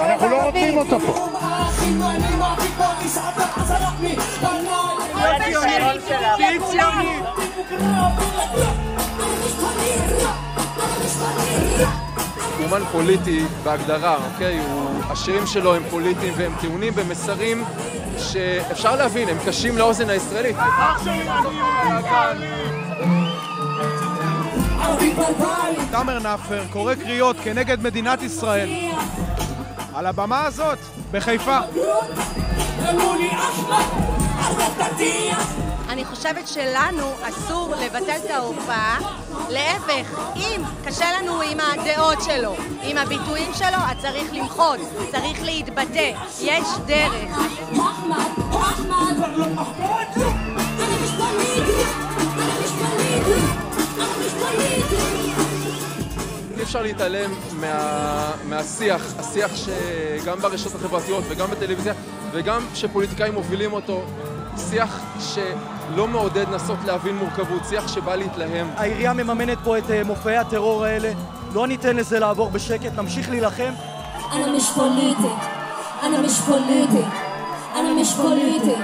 אנחנו לא רוצים אותו פה. אומן פוליטי בהגדרה, אוקיי? הוא, השירים שלו הם פוליטיים והם טעונים במסרים שאפשר להבין, הם קשים לאוזן הישראלית. תאמר נאפר קורא קריאות כנגד מדינת ישראל. על הבמה הזאת, בחיפה. חושבת שלנו אסור לבטל את ההופעה, להפך, אם קשה לנו עם הדעות שלו, עם הביטויים שלו, אז צריך למחות, צריך להתבטא, יש דרך. אי אפשר להתעלם מה, מהשיח, השיח שגם ברשתות החברתיות וגם בטלוויזיה וגם שפוליטיקאים מובילים אותו, שיח שלא מעודד לנסות להבין מורכבות, שיח שבא להתלהם. העירייה מממנת פה את אה, מופעי הטרור האלה, לא ניתן לזה לעבור בשקט, נמשיך להילחם. אני משפוליטי, אני משפוליטי, אני משפוליטי.